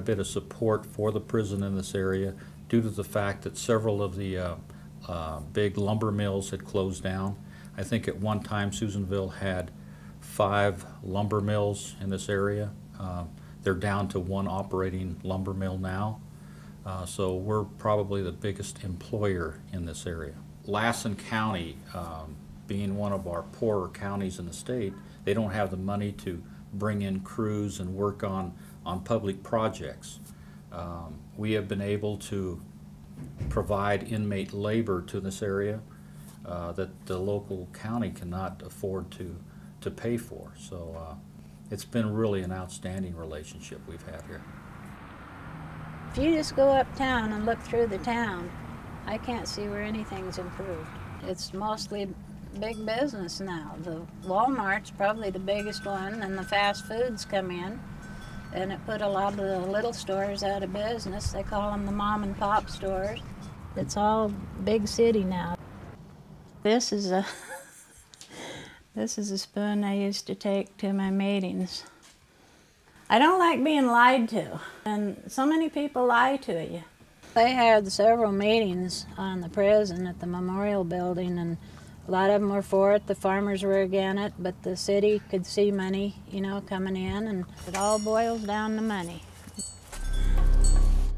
bit of support for the prison in this area due to the fact that several of the uh, uh, big lumber mills had closed down. I think at one time Susanville had five lumber mills in this area. Uh, They're down to one operating lumber mill now. Uh, So we're probably the biggest employer in this area. Lassen County, um, being one of our poorer counties in the state, they don't have the money to bring in crews and work on, on public projects. Um, We have been able to provide inmate labor to this area uh, that the local county cannot afford to, to pay for. So uh, it's been really an outstanding relationship we've had here. If you just go uptown and look through the town, I can't see where anything's improved. It's mostly big business now. The Walmart's probably the biggest one, and the fast foods come in, and it put a lot of the little stores out of business. They call them the mom and pop stores. It's all big city now. This is a this is a spoon I used to take to my meetings. I don't like being lied to, and so many people lie to you. They had several meetings on the prison at the memorial building, and a lot of them were for it. The farmers were against it, but the city could see money, you know, coming in, and it all boils down to money.